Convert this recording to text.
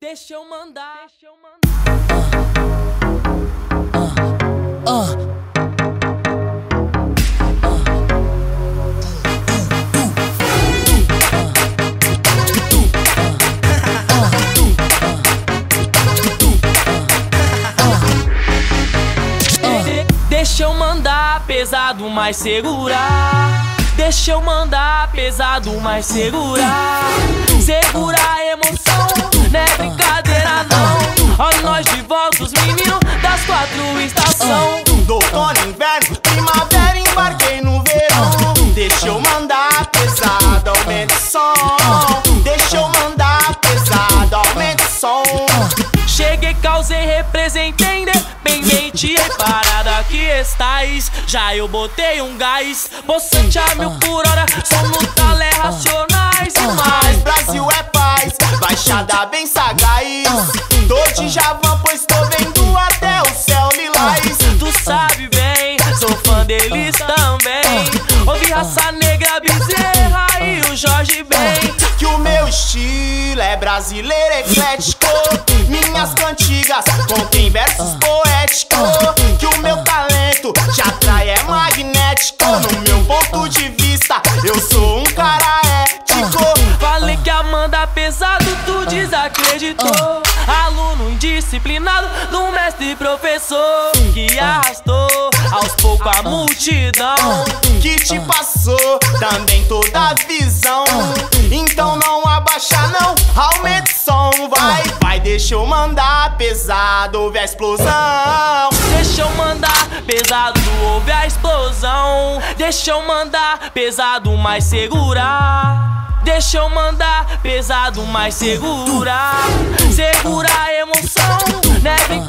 Deixa eu mandar. Deixa eu mandar. De- Deixa eu mandar pesado, mas segurar. Deixa eu mandar pesado, mas segurar. Do outono, inverno, primavera, embarquei no verão. Deixa eu mandar pesado, aumente o som. Deixa eu mandar pesado, aumente o som. Cheguei, causei, representei, independente. Parada que estáis, já eu botei um gás. Possante a mil por hora, só no talé racionais. Mas Brasil é paz, baixada bem sagaz. Tô de Javan, deles também. Ouvi raça negra, bezerra e o Jorge Ben. Que o meu estilo é brasileiro eclético. Minhas cantigas contém versos poéticos. Que o meu talento te atrai é magnético. No meu ponto de vista, eu sou um cara ético. Falei que Amanda pesado, tu desacreditou. Aluno indisciplinado do mestre professor que arrastou aos poucos a multidão. Que te passou também toda a visão. Então não abaixa, não, aumente o som. Vai, vai, deixa eu mandar pesado, ouve a explosão. Deixa eu mandar pesado, ouve a explosão. Deixa eu mandar pesado, mas segurar. Deixa eu mandar pesado, mas segurar. Segura a emoção, não